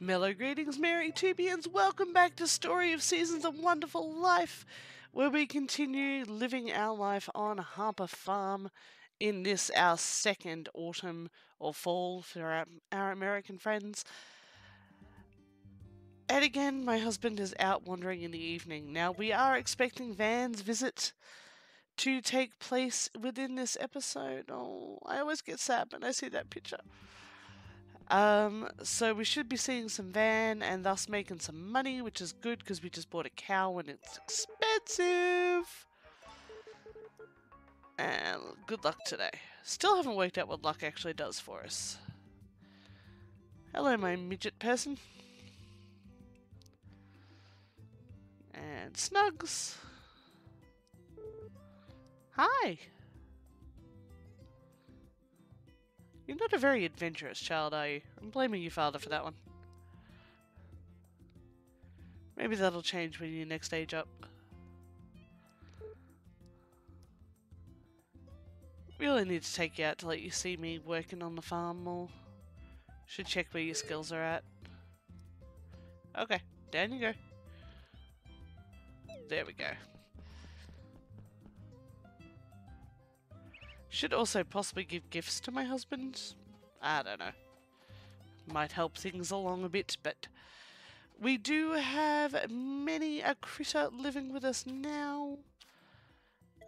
Mellow greetings, Merry Tubians. Welcome back to Story of Seasons of Wonderful Life, where we continue living our life on Harper Farm in this, our second autumn or fall for our, our American friends. And again, my husband is out wandering in the evening. Now, we are expecting Van's visit to take place within this episode. Oh, I always get sad when I see that picture. Um, so we should be seeing some van and thus making some money, which is good because we just bought a cow and it's expensive. And good luck today. Still haven't worked out what luck actually does for us. Hello, my midget person. And Snugs. Hi. You're not a very adventurous child, are you? I'm blaming your father for that one. Maybe that'll change when you next age up. Really need to take you out to let you see me working on the farm more. Should check where your skills are at. Okay, down you go. There we go. Should also possibly give gifts to my husband. I don't know. Might help things along a bit, but we do have many a critter living with us now.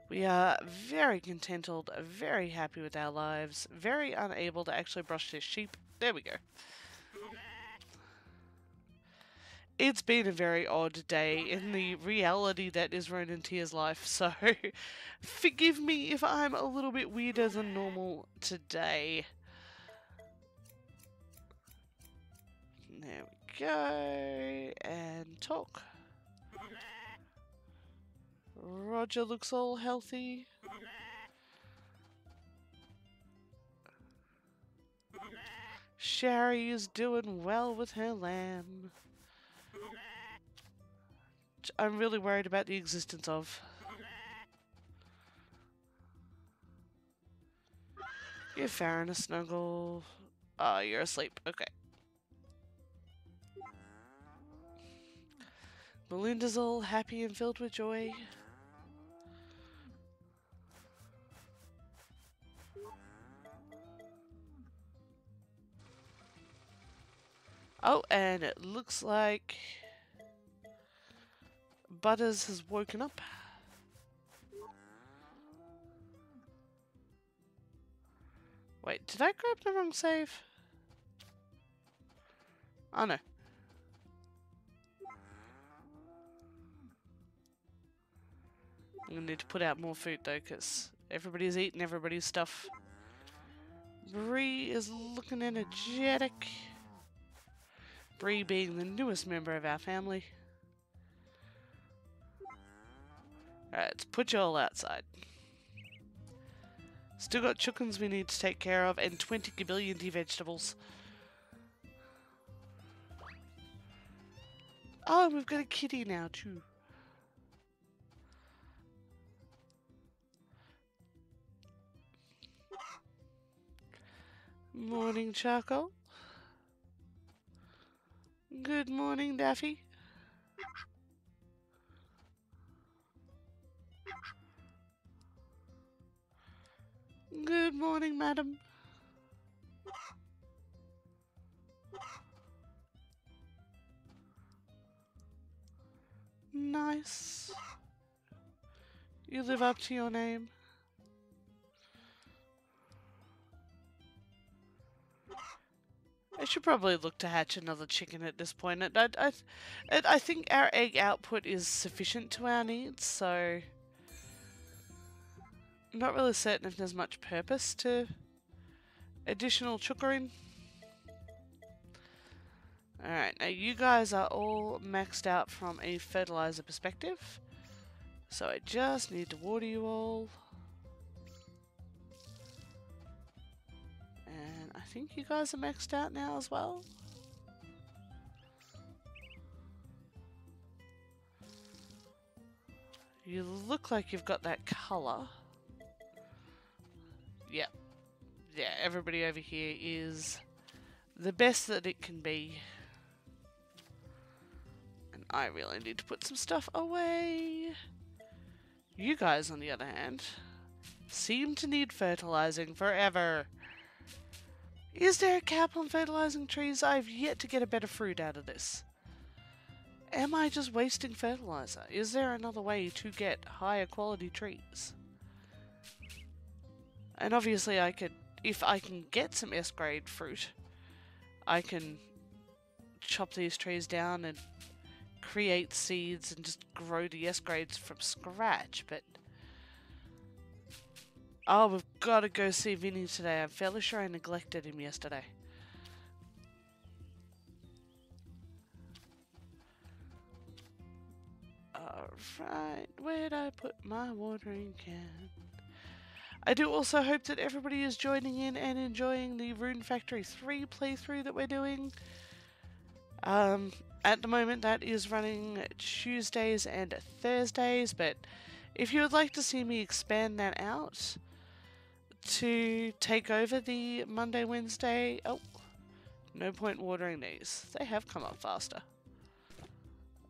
We are very contented, very happy with our lives, very unable to actually brush this sheep. There we go. It's been a very odd day in the reality that is RononTyr's life, so forgive me if I'm a little bit weirder than normal today. There we go, and talk. Roger looks all healthy. Sherry is doing well with her lamb. I'm really worried about the existence of. Give Farron a snuggle. Oh, you're asleep. Okay. Melinda's all happy and filled with joy. Oh, and it looks like Butters has woken up. Wait, did I grab the wrong save? Oh no. I'm gonna need to put out more food though, because everybody's eating everybody's stuff. Bree is looking energetic. Bree being the newest member of our family. Alright, let's put you all outside. Still got chickens we need to take care of and 20 billion vegetables. Oh, we've got a kitty now too. Morning, Charcoal. Good morning, Daffy. Good morning, madam. Nice. You live up to your name. I should probably look to hatch another chicken at this point. I, I, I, think our egg output is sufficient to our needs, so... I'm not really certain if there's much purpose to additional chukkering. Alright, now you guys are all maxed out from a fertilizer perspective. So I just need to water you all. And I think you guys are maxed out now as well. You look like you've got that colour. Yeah. Yeah, everybody over here is the best that it can be. And I really need to put some stuff away. You guys, on the other hand, seem to need fertilizing forever. Is there a cap on fertilizing trees? I've yet to get a better fruit out of this. Am I just wasting fertilizer? Is there another way to get higher quality trees? And obviously I could, if I can get some S-grade fruit, I can chop these trees down and create seeds and just grow the S-grades from scratch, but... Oh, we've got to go see Vinny today. I'm fairly sure I neglected him yesterday. Alright, where'd I put my watering can? I do also hope that everybody is joining in and enjoying the Rune Factory 3 playthrough that we're doing. Um, at the moment that is running Tuesdays and Thursdays, but if you would like to see me expand that out to take over the Monday, Wednesday... Oh, no point watering these. They have come up faster.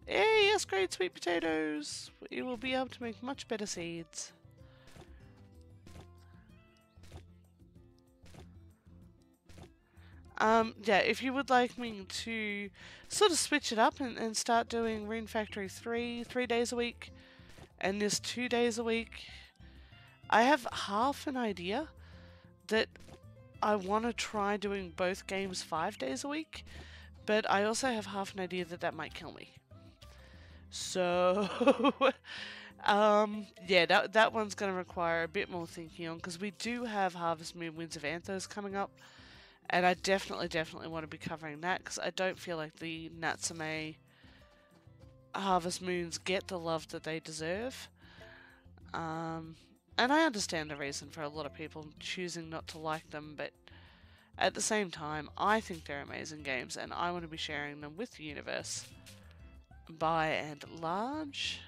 Yes, great sweet potatoes! We will be able to make much better seeds. Um, yeah, if you would like me to sort of switch it up and, and start doing Rune Factory 3, three days a week, and this two days a week, I have half an idea that I want to try doing both games five days a week, but I also have half an idea that that might kill me. So, um, yeah, that, that one's going to require a bit more thinking on, because we do have Harvest Moon Winds of Anthos coming up, and I definitely, definitely want to be covering that because I don't feel like the Natsume Harvest Moons get the love that they deserve. Um, and I understand the reason for a lot of people choosing not to like them, but at the same time, I think they're amazing games and I want to be sharing them with the universe by and large.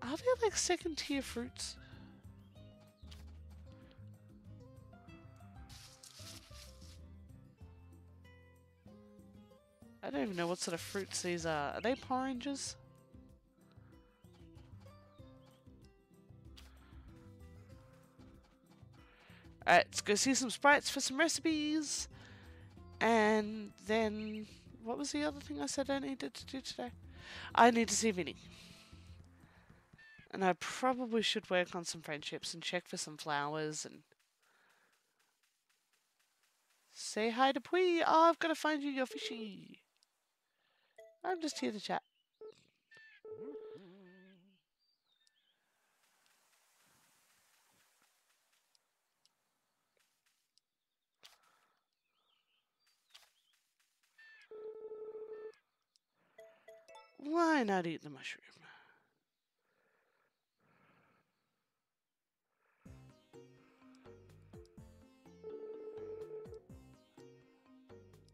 Are there like second tier fruits? I don't even know what sort of fruits these are. Are they oranges? Alright, let's go see some sprites for some recipes. And then, what was the other thing I said I needed to do today? I need to see Vinny. And I probably should work on some friendships and check for some flowers and say hi to Pui. Oh, I've got to find you your fishy. I'm just here to chat. Why not eat the mushroom?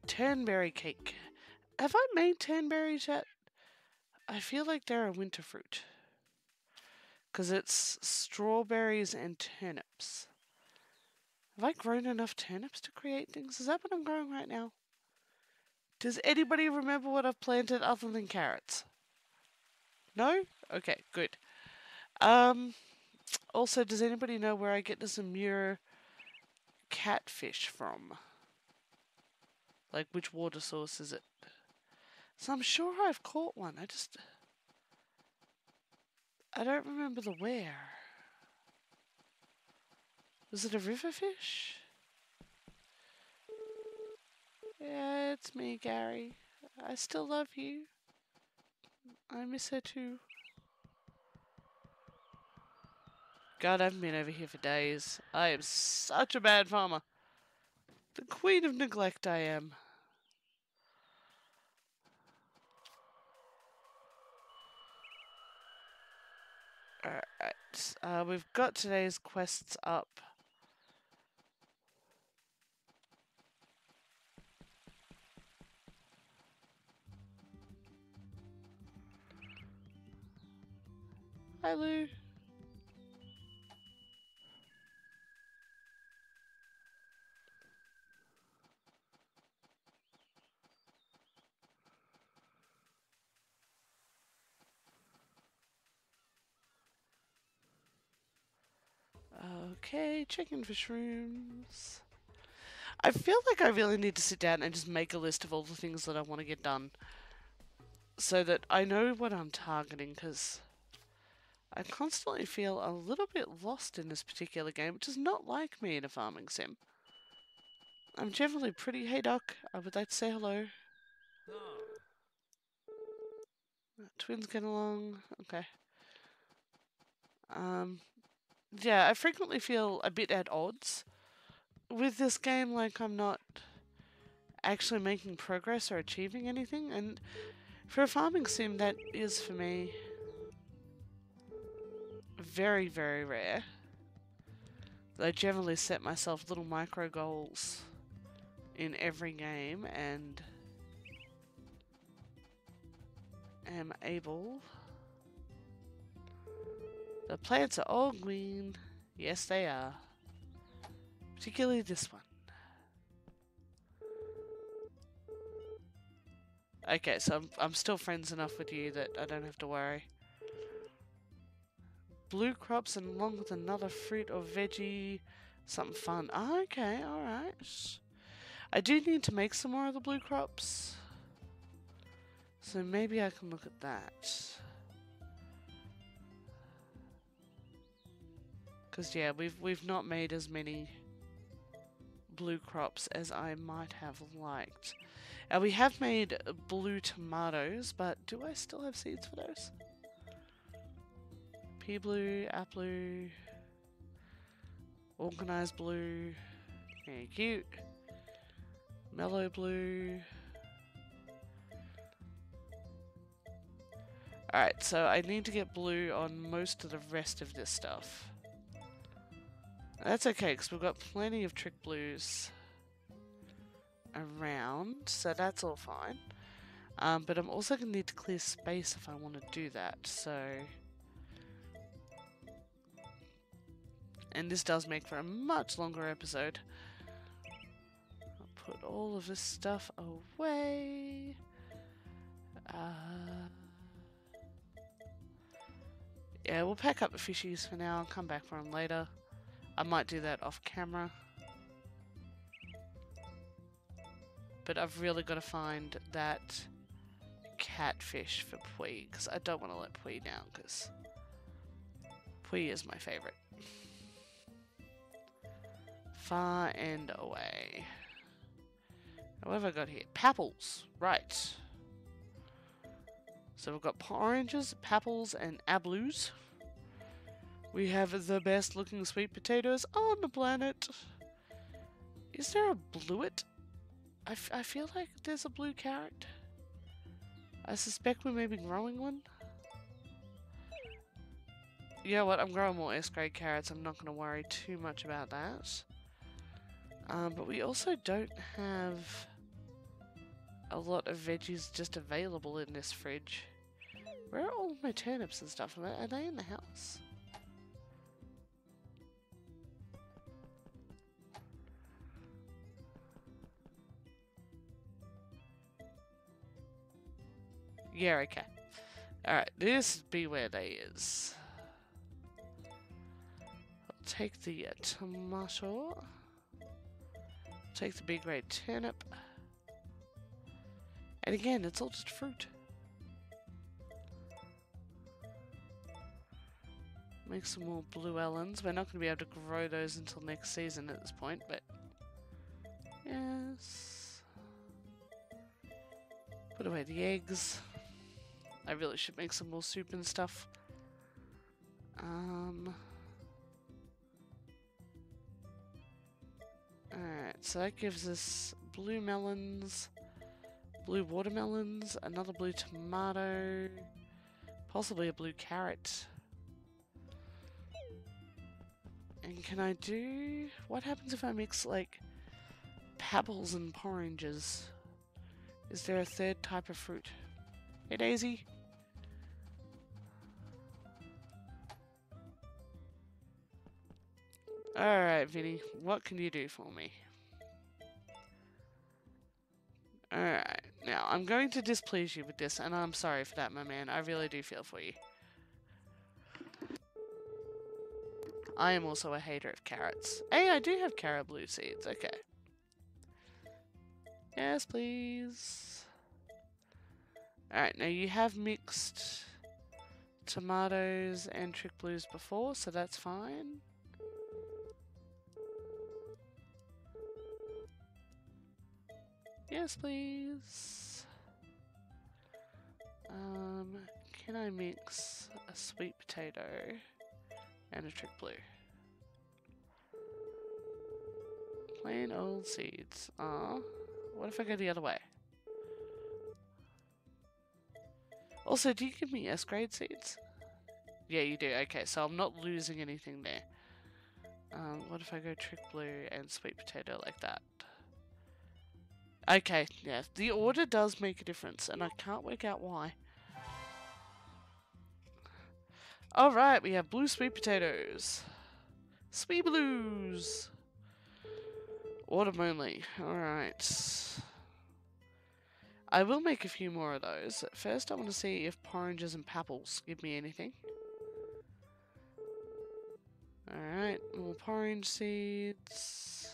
Turnberry cake. Have I made turnberries yet? I feel like they're a winter fruit. Because it's strawberries and turnips. Have I grown enough turnips to create things? Is that what I'm growing right now? Does anybody remember what I've planted other than carrots? No? Okay, good. Um, also, does anybody know where I get this Amur catfish from? Like, which water source is it? So I'm sure I've caught one. I just... I don't remember the where. Was it a river fish? Yeah, it's me, Gary. I still love you. I miss her too. God, I haven't been over here for days. I am such a bad farmer. The queen of neglect I am. Alright, uh, we've got today's quests up. Hi, Lou. Checking for shrooms. I feel like I really need to sit down and just make a list of all the things that I want to get done. So that I know what I'm targeting, because I constantly feel a little bit lost in this particular game, which is not like me in a farming sim. I'm generally pretty... Hey, Doc. I would like to say hello. Twins get along. Okay. Um, yeah, I frequently feel a bit at odds with this game, like I'm not actually making progress or achieving anything, and for a farming sim, that is for me very, very rare. I generally set myself little micro goals in every game and am able the plants are all green. Yes, they are. Particularly this one. Okay, so I'm, I'm still friends enough with you that I don't have to worry. Blue crops and along with another fruit or veggie. Something fun. Oh, okay, alright. I do need to make some more of the blue crops. So maybe I can look at that. Because yeah, we've we've not made as many blue crops as I might have liked. Uh, we have made blue tomatoes, but do I still have seeds for those? Pea blue, apple blue, organized blue, very cute, mellow blue. Alright, so I need to get blue on most of the rest of this stuff. That's okay, because we've got plenty of trick blues around, so that's all fine. Um, but I'm also going to need to clear space if I want to do that, so... And this does make for a much longer episode. I'll put all of this stuff away. Uh, yeah, we'll pack up the fishies for now. I'll come back for them later. I might do that off camera. But I've really got to find that catfish for Pui, because I don't want to let Pui down, because Pui is my favorite. Far and away. What have I got here? Papples, right. So we've got oranges, papples, and ablus. We have the best looking sweet potatoes on the planet. Is there a bluet? I, I feel like there's a blue carrot. I suspect we may be growing one. You know what, I'm growing more S-grade carrots. I'm not going to worry too much about that. Um, but we also don't have a lot of veggies just available in this fridge. Where are all my turnips and stuff? Are they in the house? Yeah, okay. Alright, this be where they is. I'll take the uh, tomato. Take the big red turnip. And again, it's all just fruit. Make some more Bluellens. We're not going to be able to grow those until next season at this point, but... Yes... Put away the eggs. I really should make some more soup and stuff. Um... Alright, so that gives us blue melons, blue watermelons, another blue tomato, possibly a blue carrot. And can I do... What happens if I mix, like, pebbles and oranges? Is there a third type of fruit? Hey, Daisy. Alright, Vinny. What can you do for me? Alright. Now, I'm going to displease you with this, and I'm sorry for that, my man. I really do feel for you. I am also a hater of carrots. Hey, I do have carrot blue seeds. Okay. Yes, please. Alright, now you have mixed tomatoes and trick blues before, so that's fine. Yes, please. Um, can I mix a sweet potato and a trick blue? Plain old seeds. Ah, what if I go the other way? Also, do you give me S grade seeds? Yeah, you do. Okay, so I'm not losing anything there. Um, what if I go trick blue and sweet potato like that? Okay, yeah, the order does make a difference, and I can't work out why. Alright, we have blue sweet potatoes. Sweet blues! Autumn only. Alright. I will make a few more of those. First, I want to see if porridges and papples give me anything. Alright, more porridge seeds.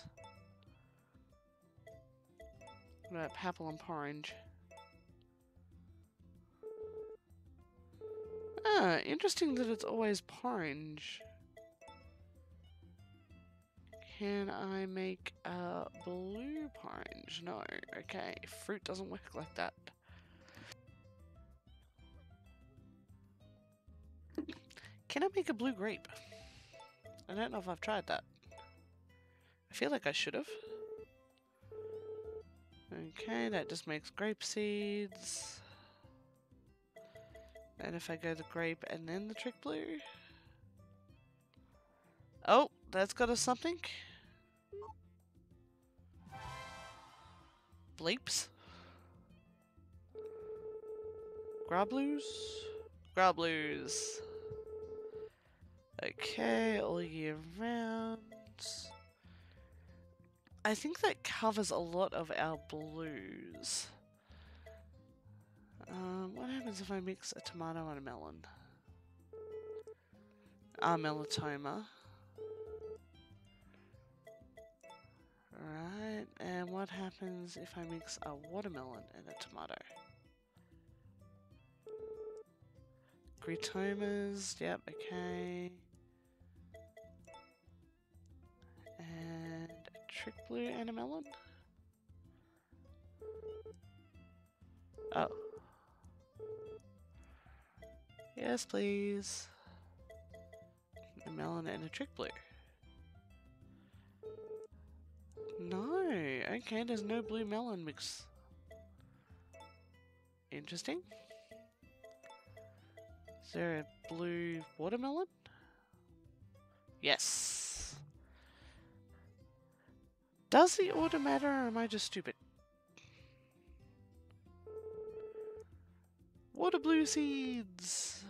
What about papal and porridge? Ah, interesting that it's always porridge. Can I make a blue porridge? No. Okay, fruit doesn't work like that. Can I make a blue grape? I don't know if I've tried that. I feel like I should have. Okay, that just makes grape seeds. And if I go the grape and then the trick blue. Oh, that's got us something. Bleeps. Grabloos? Grabloos. Okay, all year round. I think that covers a lot of our blues. Um, what happens if I mix a tomato and a melon? Ah, melatoma. Right, and what happens if I mix a watermelon and a tomato? Gretomas, yep, okay. And a trick blue and a melon? Oh. Yes, please. A melon and a trick blue. No, okay, there's no blue melon mix. Interesting. Is there a blue watermelon? Yes. Does the order matter or am I just stupid? Water blue seeds!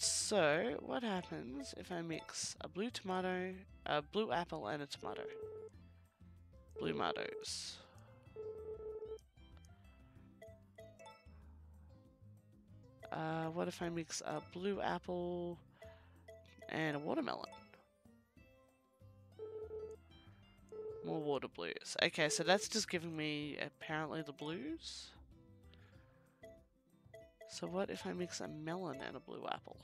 So what happens if I mix a blue tomato, a blue apple and a tomato? Blue tomatoes. Uh, what if I mix a blue apple and a watermelon? More water blues. Okay, so that's just giving me apparently the blues. So what if I mix a melon and a blue apple?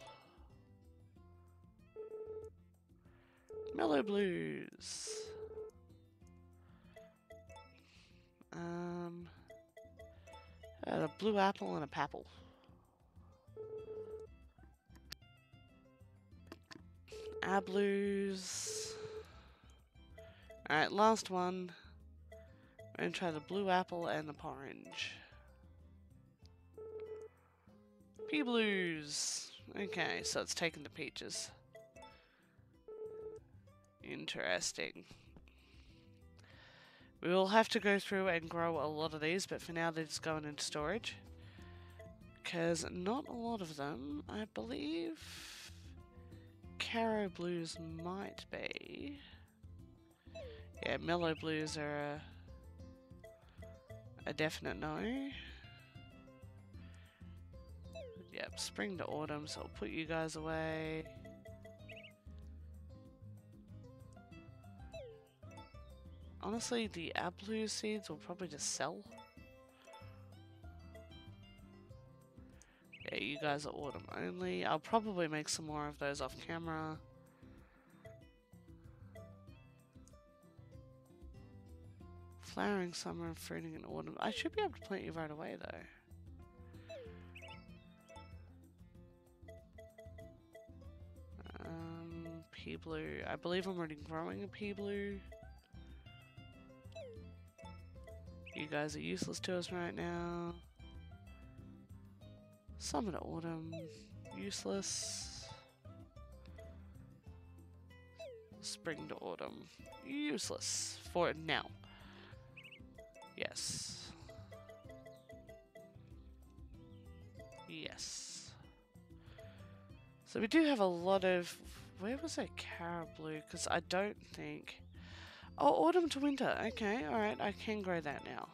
Mellow blues. Um, a blue apple and a papple. Our blues. Alright, last one. We're gonna try the blue apple and the orange. Pea blues. Okay, so it's taken the peaches. Interesting. We will have to go through and grow a lot of these, but for now they're just going into storage. Because not a lot of them, I believe, Caro blues might be. Yeah, mellow blues are a, a definite no. Yep, spring to autumn, so I'll put you guys away. Honestly, the Ablu seeds will probably just sell. Yeah, you guys are autumn only. I'll probably make some more of those off camera. Flowering summer and fruiting in autumn. I should be able to plant you right away though. Blue. I believe I'm already growing a pea blue. You guys are useless to us right now. Summer to autumn. Useless. Spring to autumn. Useless. For now. Yes. Yes. So we do have a lot of... Where was that Caribou? Because I don't think... Oh, autumn to winter. Okay, alright, I can grow that now.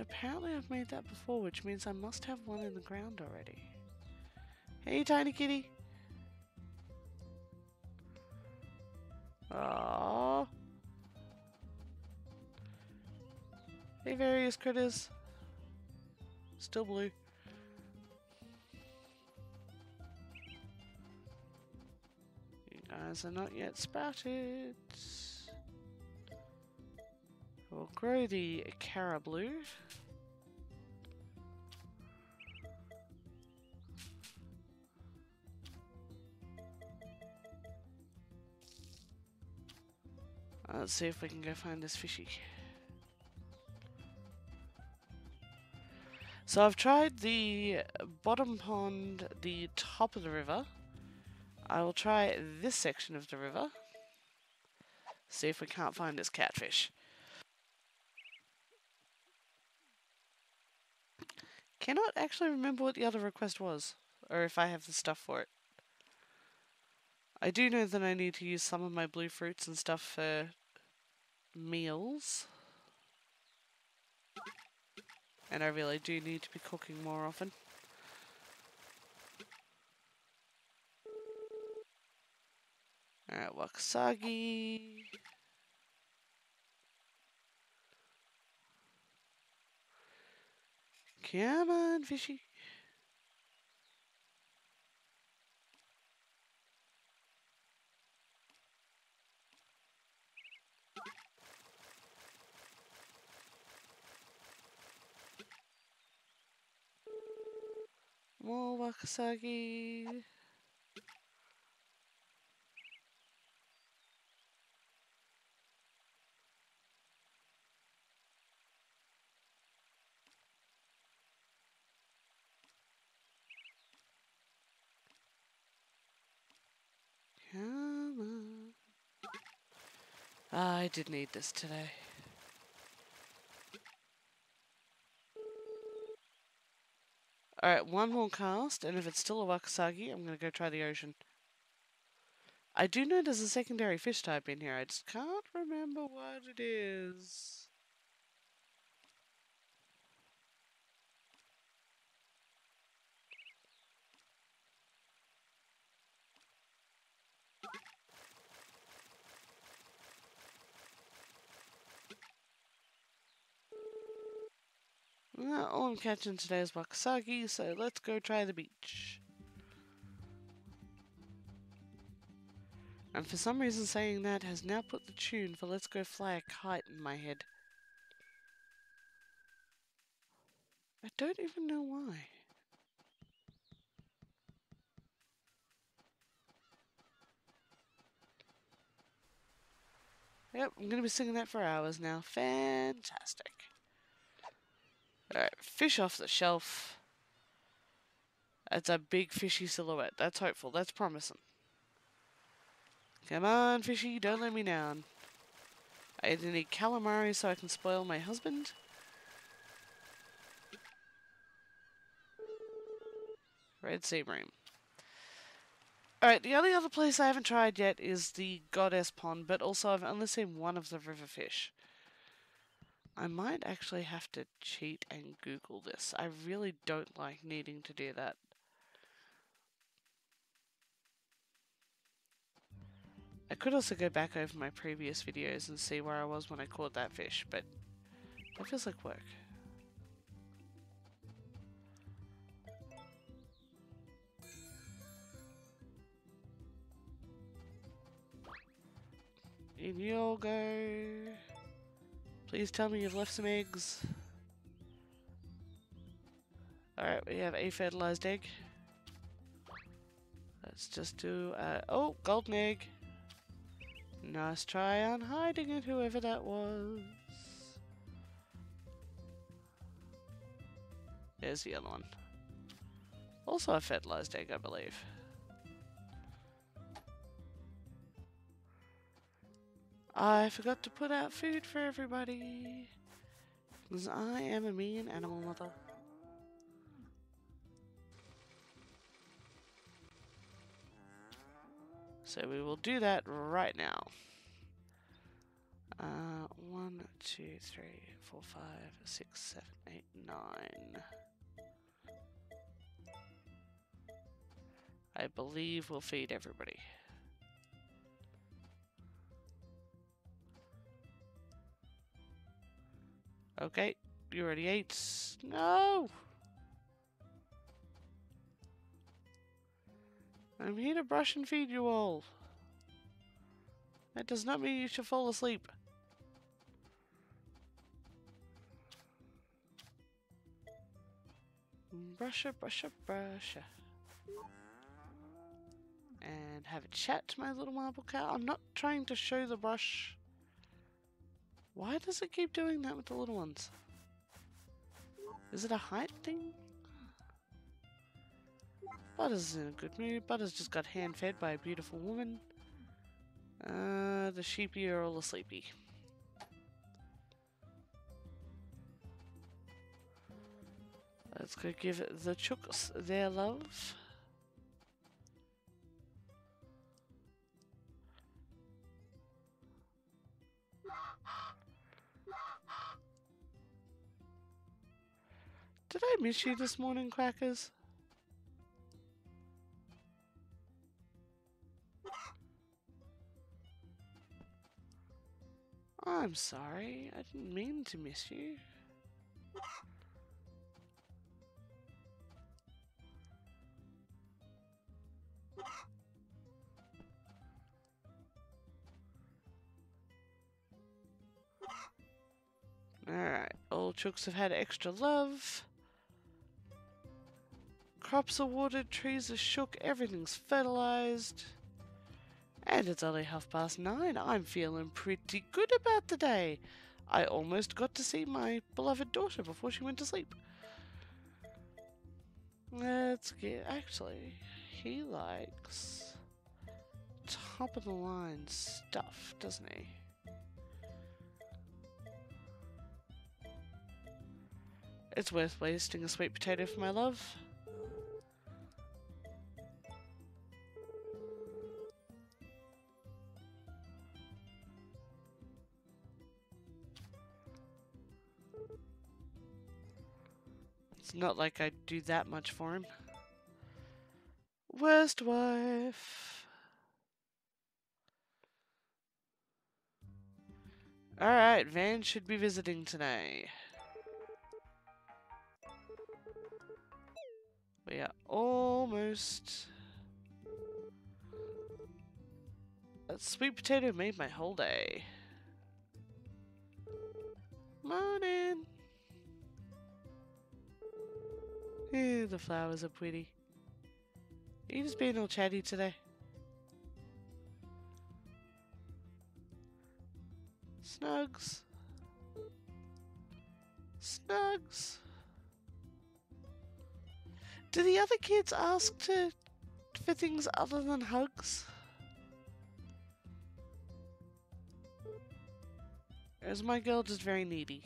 Apparently I've made that before, which means I must have one in the ground already. Hey, tiny kitty. Aww. Hey, various critters. Still blue. Guys are not yet sprouted. We'll grow the Caribou. Uh, let's see if we can go find this fishy. So I've tried the bottom pond, the top of the river, I will try this section of the river. See if we can't find this catfish. Cannot actually remember what the other request was, or if I have the stuff for it. I do know that I need to use some of my blue fruits and stuff for meals. And I really do need to be cooking more often. Alright, Wakasagi. Come on, fishy. More Wakasagi. I did need this today. Alright, one more cast, and if it's still a Wakasagi, I'm going to go try the ocean. I do know there's a secondary fish type in here, I just can't remember what it is. Well, I'm catching today is Wakasagi, so let's go try the beach. And for some reason saying that has now put the tune for Let's Go Fly a Kite in my head. I don't even know why. Yep, I'm going to be singing that for hours now. Fantastic. Alright, fish off the shelf. That's a big fishy silhouette. That's hopeful. That's promising. Come on, fishy, don't let me down. I either need calamari so I can spoil my husband. Red sea bream. Alright, the only other place I haven't tried yet is the Goddess Pond, but also I've only seen one of the river fish. I might actually have to cheat and Google this. I really don't like needing to do that. I could also go back over my previous videos and see where I was when I caught that fish, but that feels like work. In you'll go. Please tell me you've left some eggs. Alright, we have a fertilized egg. Let's just do, oh, golden egg. Nice try on hiding it, whoever that was. There's the other one. Also a fertilized egg, I believe. I forgot to put out food for everybody. Because I am a mean animal mother. So we will do that right now. Uh, one, two, three, four, five, six, seven, eight, nine. I believe we'll feed everybody. Okay, you already ate. No! I'm here to brush and feed you all. That does not mean you should fall asleep. Brusha, brusha, brusha. And have a chat to my little marble cow. I'm not trying to show the brush. Why does it keep doing that with the little ones? Is it a height thing? Butters in a good mood. Butters just got hand fed by a beautiful woman. Uh, the sheepy are all asleepy. Let's go give the chooks their love. Did I miss you this morning, Crackers? I'm sorry. I didn't mean to miss you. Alright, all chooks have had extra love. Crops are watered, trees are shook, everything's fertilized. And it's only half past nine. I'm feeling pretty good about the day. I almost got to see my beloved daughter before she went to sleep. Let's get. Actually, he likes top of the line stuff, doesn't he? It's worth wasting a sweet potato for my love. Not like I do that much for him. West wife. Alright, Van should be visiting today. We are almost... That sweet potato made my whole day. Morning! Ooh, the flowers are pretty. Are you just being all chatty today? Snugs. Snugs. Do the other kids ask to for things other than hugs? Is my girl just very needy?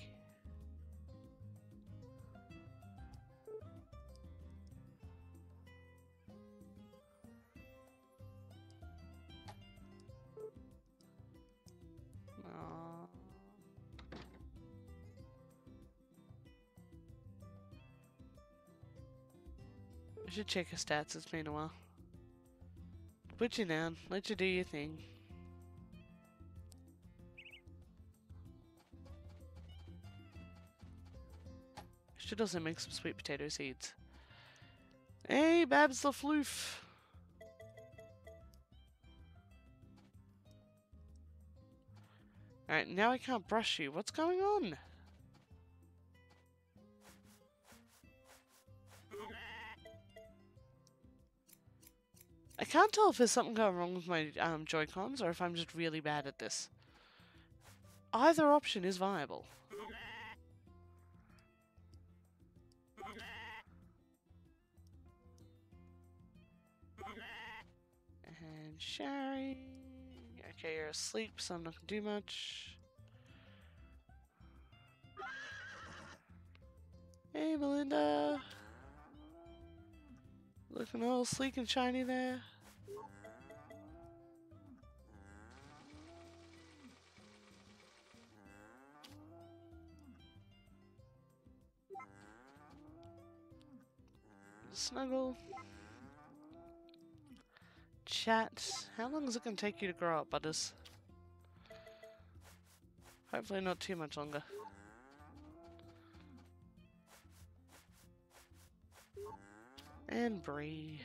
Check her stats, it's been a while. Put you down, let you do your thing. Should also make some sweet potato seeds. Hey, Babs the Floof! Alright, now I can't brush you. What's going on? I can't tell if there's something going wrong with my um, Joy-Cons or if I'm just really bad at this. Either option is viable. And Sherry. Okay, you're asleep, so I'm not gonna do much. Hey, Melinda. Looking all sleek and shiny there. Snuggle. Chat. How long is it going to take you to grow up, Butters? Hopefully not too much longer. And Bree.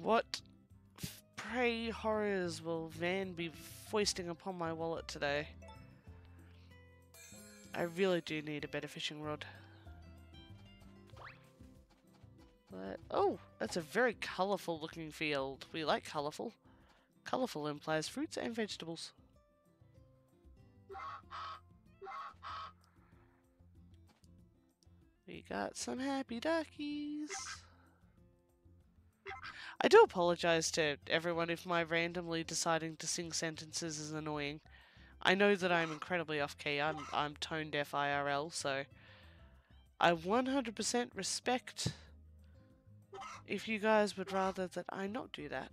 What pray horrors will Van be foisting upon my wallet today? I really do need a better fishing rod. But, oh, that's a very colourful looking field. We like colourful. Colourful implies fruits and vegetables. We got some happy duckies. I do apologize to everyone if my randomly deciding to sing sentences is annoying. I know that I'm incredibly off key. I'm I'm tone deaf IRL, so I 100% respect if you guys would rather that I not do that.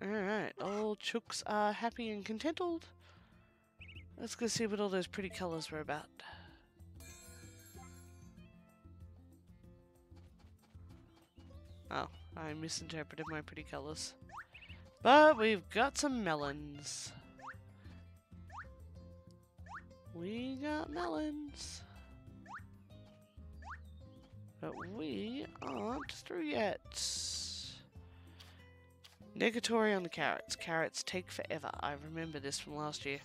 Alright, all chooks are happy and contented. Let's go see what all those pretty colours were about. Oh, I misinterpreted my pretty colours. But we've got some melons. We got melons. But we aren't through yet. Negatory on the carrots. Carrots take forever. I remember this from last year.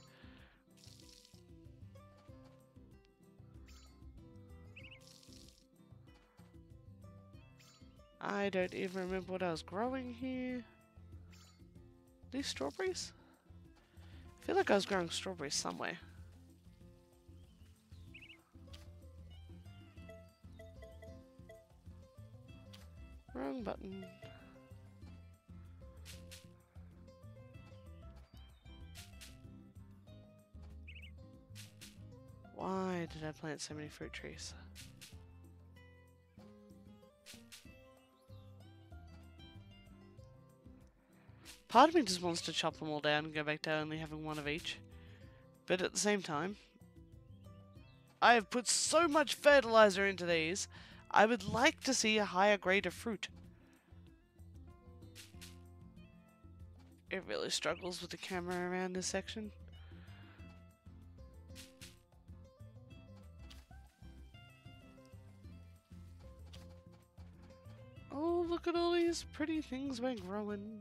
I don't even remember what I was growing here. These strawberries? I feel like I was growing strawberries somewhere. Wrong button. Why did I plant so many fruit trees? Part of me just wants to chop them all down and go back to only having one of each. But at the same time, I have put so much fertilizer into these, I would like to see a higher grade of fruit. It really struggles with the camera around this section. Oh, look at all these pretty things we're growing.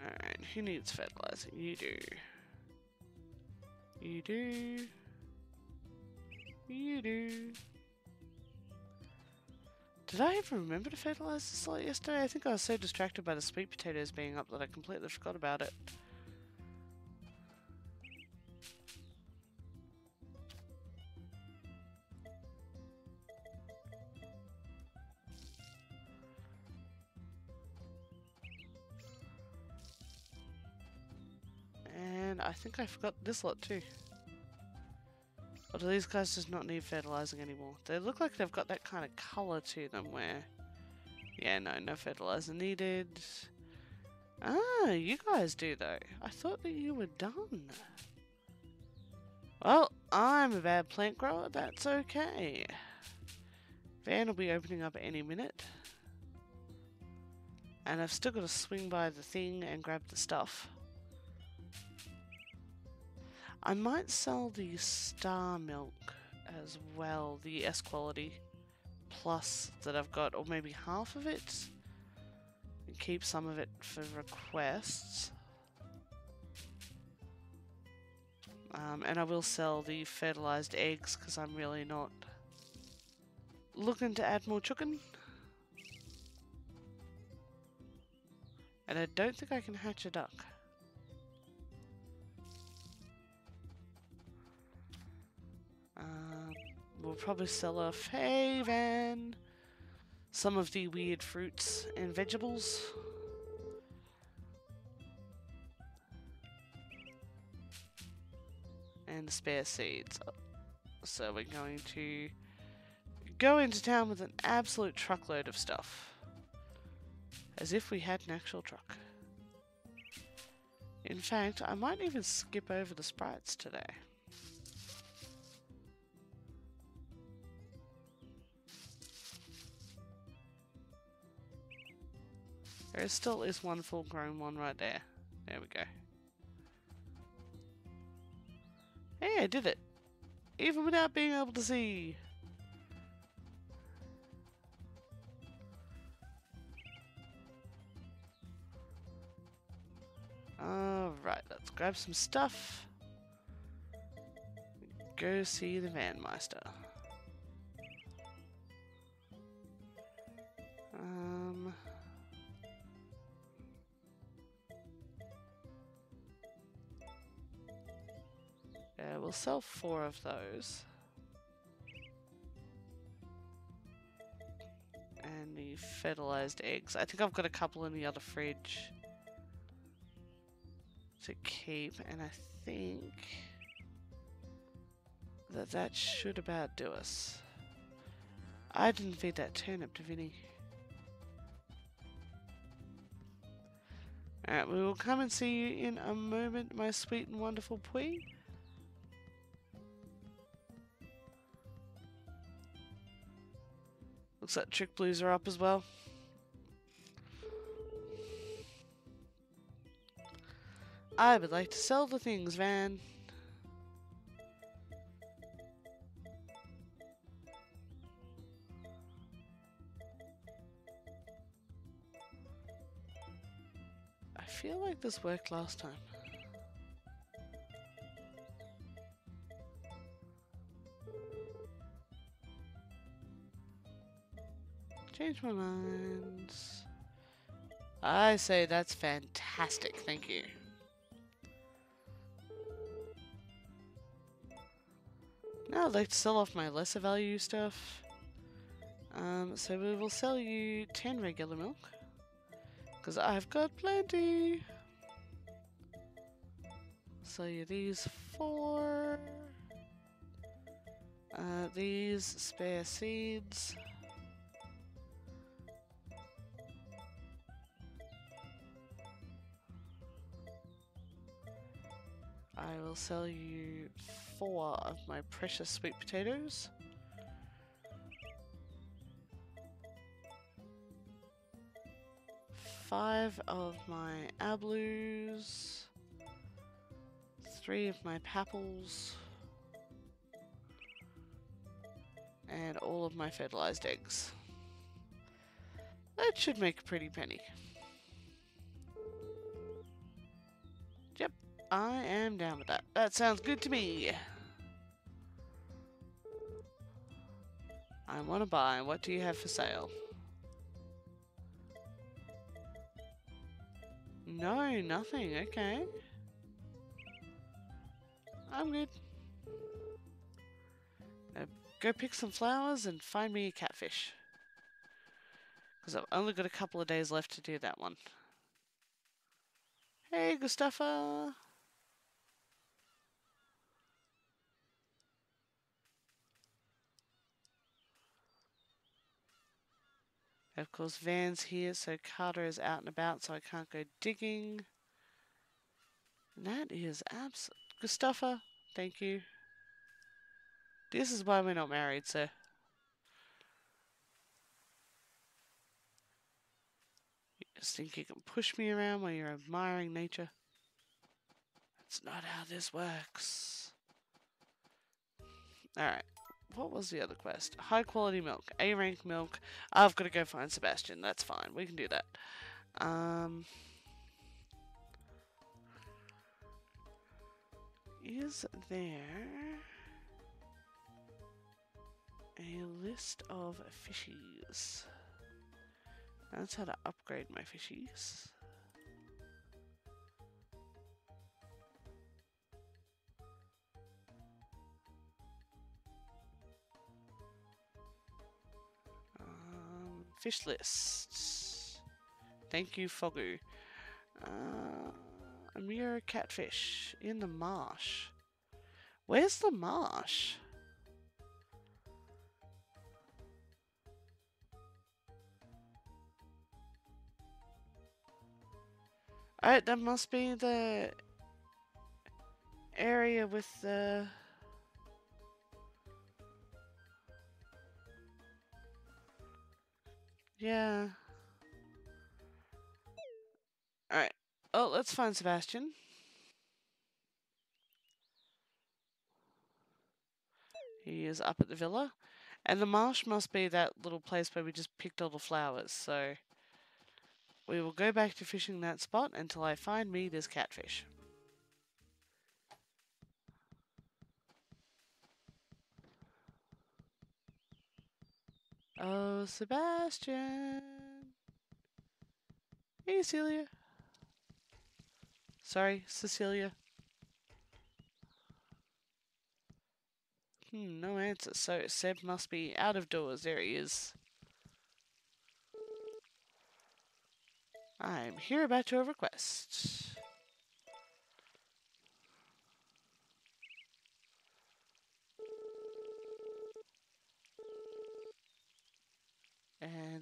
Alright, who needs fertilizing? You do. You do. You do. Did I even remember to fertilize this lot yesterday? I think I was so distracted by the sweet potatoes being up that I completely forgot about it. Think I forgot this lot too. Or do these guys just not need fertilizing anymore? They look like they've got that kind of color to them where... Yeah, no, no fertilizer needed. Ah, you guys do though. I thought that you were done. Well, I'm a bad plant grower, that's okay. Van will be opening up any minute. And I've still got to swing by the thing and grab the stuff. I might sell the star milk as well, the S quality plus that I've got, or maybe half of it. And keep some of it for requests. Um, and I will sell the fertilized eggs because I'm really not looking to add more chicken. And I don't think I can hatch a duck. Probably sell a Faven. Some of the weird fruits and vegetables. And spare seeds. So we're going to go into town with an absolute truckload of stuff. As if we had an actual truck. In fact, I might even skip over the sprites today. There still is one full grown one right there. There we go. Hey, I did it! Even without being able to see! Alright, let's grab some stuff. Go see the Van Meister. Uh, We'll sell four of those. And the fertilized eggs. I think I've got a couple in the other fridge to keep, and I think that that should about do us. I didn't feed that turnip to Vinny. Alright, we will come and see you in a moment, my sweet and wonderful Pui. Looks like Trick Blues are up as well. I would like to sell the things, Van. I feel like this worked last time. Change my mind. I say that's fantastic, thank you. Now I'd like to sell off my lesser value stuff. Um, so we will sell you 10 regular milk. Because I've got plenty. Sell you these four. Uh, these spare seeds. I will sell you four of my precious sweet potatoes. Five of my abloos. Three of my papples. And all of my fertilized eggs. That should make a pretty penny. I am down with that. That sounds good to me. I want to buy. What do you have for sale? No, nothing. Okay. I'm good. Go pick some flowers and find me a catfish. Because I've only got a couple of days left to do that one. Hey, Gustafa. Of course, Van's here, so Carter is out and about, so I can't go digging. That is absolute. Gustafa, thank you. This is why we're not married, sir. You just think you can push me around while you're admiring nature? That's not how this works. Alright. What was the other quest? High quality milk. A rank milk. I've got to go find Sebastian. That's fine. We can do that. Um, is there a list of fishies? That's how to upgrade my fishies. Fish lists. Thank you, Fogu. Uh, Amur catfish in the marsh. Where's the marsh? Alright, that must be the area with the... Yeah. Alright. Oh, let's find Sebastian. He is up at the villa. And the marsh must be that little place where we just picked all the flowers, so... We will go back to fishing that spot until I find me this catfish. Oh, Sebastian. Hey, Celia. Sorry, Cecilia. Hmm, no answer. So Seb must be out of doors. There he is. I'm here about your request.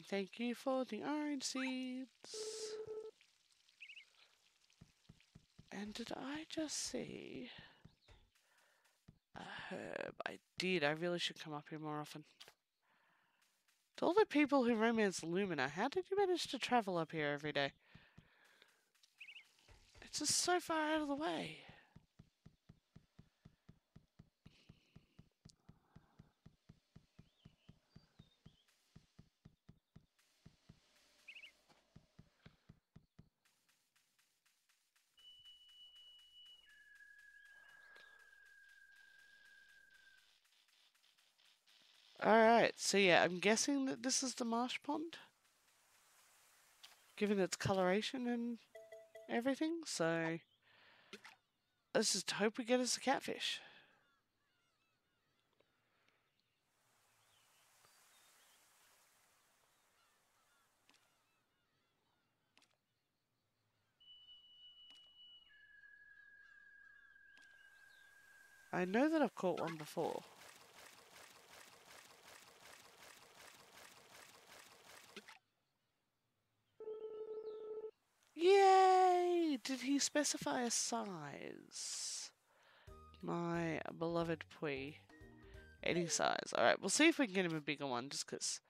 Thank you for the orange seeds. And did I just see a herb? I did. I really should come up here more often. To all the people who romance Lumina, how did you manage to travel up here every day? It's just so far out of the way. So yeah, I'm guessing that this is the marsh pond. Given its coloration and everything, so... Let's just hope we get us a catfish. I know that I've caught one before. Yay! Did he specify a size? My beloved Pui. Any size. Alright, we'll see if we can get him a bigger one, just because...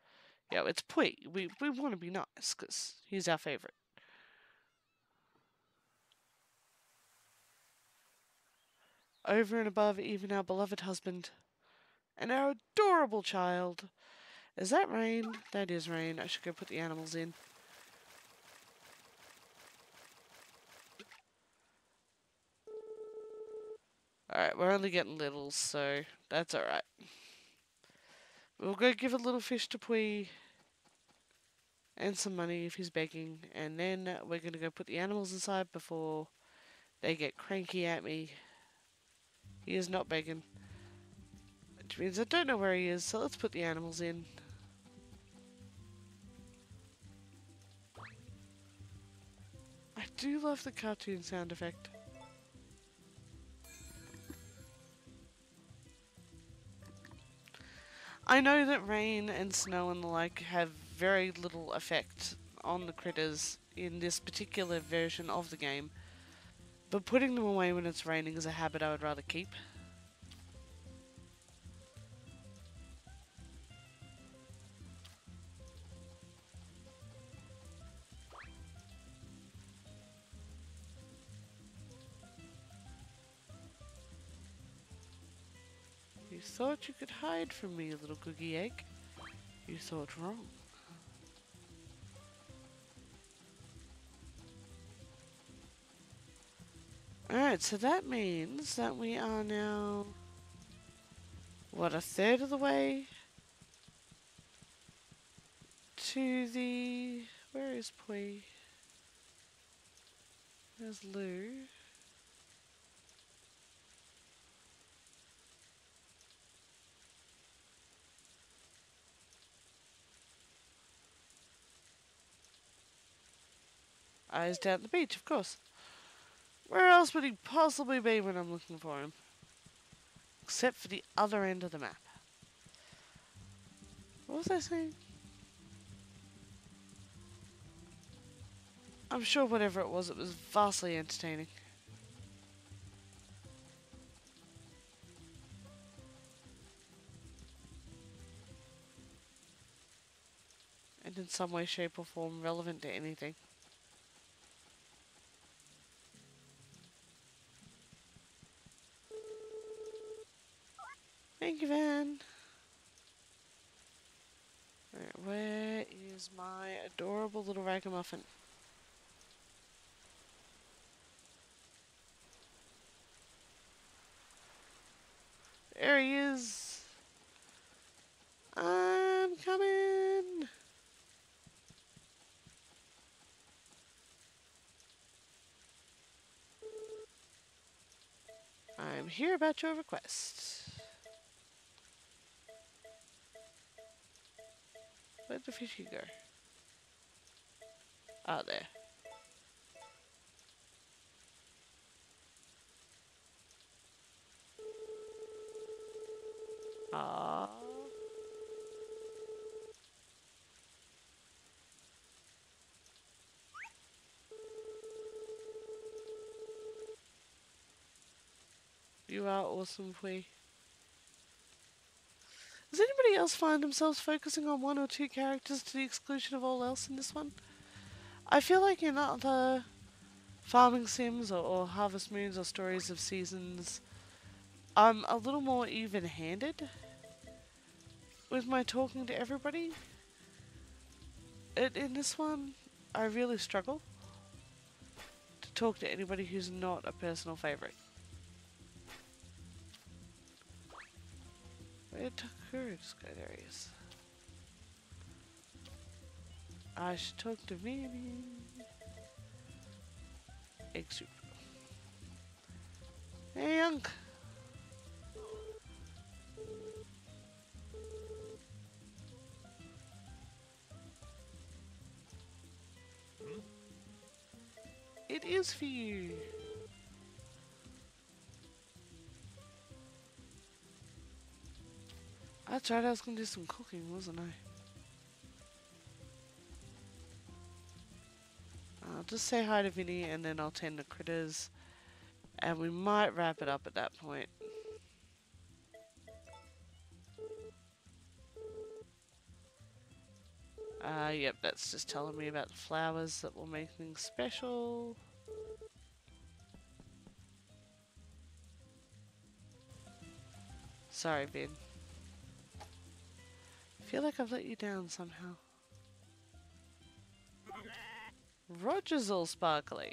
Yeah, it's Pui. We, we want to be nice, because he's our favourite. Over and above even our beloved husband. And our adorable child. Is that rain? That is rain. I should go put the animals in. Alright, we're only getting littles, so that's alright. We'll go give a little fish to Pui and some money if he's begging, and then we're going to go put the animals inside before they get cranky at me. He is not begging. Which means I don't know where he is, so let's put the animals in. I do love the cartoon sound effect. I know that rain and snow and the like have very little effect on the critters in this particular version of the game. But putting them away when it's raining is a habit I would rather keep. Thought you could hide from me, little cookie egg. You thought wrong. Alright, so that means that we are now, what, a third of the way to the, where is Pui? There's Lou. Eyes down the beach, of course. Where else would he possibly be when I'm looking for him? Except for the other end of the map. What was I saying? I'm sure whatever it was, it was vastly entertaining. And in some way, shape or form relevant to anything. Where is my adorable little ragamuffin? There he is. I'm coming. I'm here about your request. Where'd the fishy go? Oh, there. Ah. You are awesome, Pui. Find themselves focusing on one or two characters to the exclusion of all else in this one? I feel like in other farming sims or, or harvest moons or stories of seasons, I'm a little more even-handed with my talking to everybody. It, in this one, I really struggle to talk to anybody who's not a personal favourite. Where he is. I should talk to Vivian. Egg soup. Hey, Unc. Hmm? It is for you. That's right, I was going to do some cooking, wasn't I? I'll just say hi to Vinny and then I'll tend to critters. And we might wrap it up at that point. Uh, yep, that's just telling me about the flowers that will make things special. Sorry, Ben feel like I've let you down somehow. Roger's all sparkly.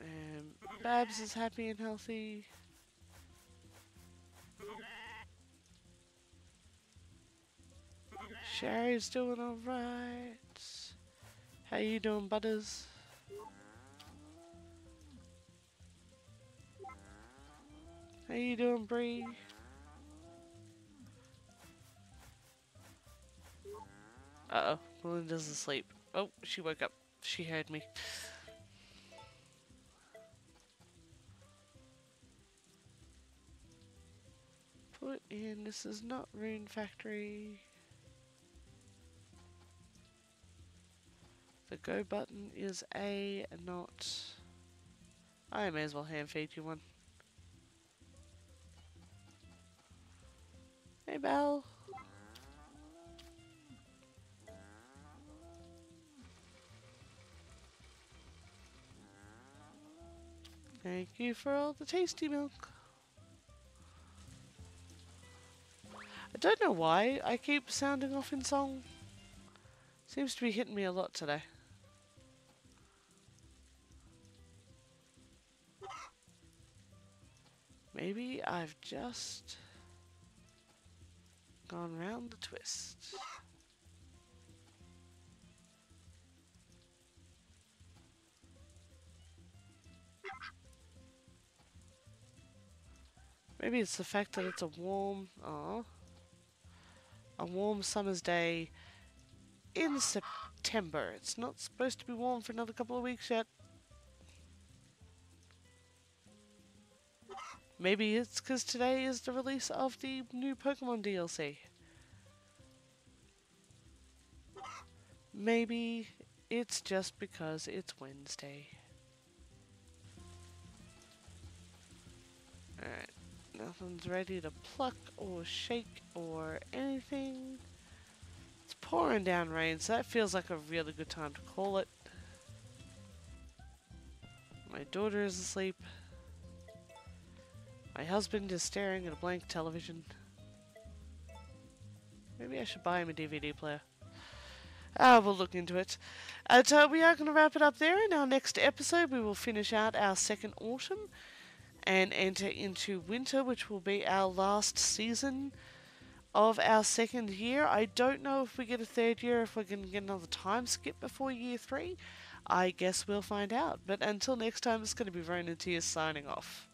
And Babs is happy and healthy. Sherry's doing alright. How you doing, Butters? How you doing, Bree? Uh-oh, Melinda's asleep. Oh, she woke up. She heard me. Put in, this is not Rune Factory. The go button is A, not... I may as well hand feed you one. Hey, Belle. Thank you for all the tasty milk. I don't know why I keep sounding off in song. Seems to be hitting me a lot today. Maybe I've just gone round the twist. Maybe it's the fact that it's a warm, oh, a warm summer's day in September. It's not supposed to be warm for another couple of weeks yet. Maybe it's because today is the release of the new Pokemon DLC. Maybe it's just because it's Wednesday. Alright. Nothing's ready to pluck or shake or anything. It's pouring down rain, so that feels like a really good time to call it. My daughter is asleep. My husband is staring at a blank television. Maybe I should buy him a DVD player. Ah, we'll look into it. Uh, we are going to wrap it up there. In our next episode, we will finish out our second autumn and enter into winter, which will be our last season of our second year. I don't know if we get a third year, if we're going to get another time skip before year three. I guess we'll find out. But until next time, it's going to be RononTyr's signing off.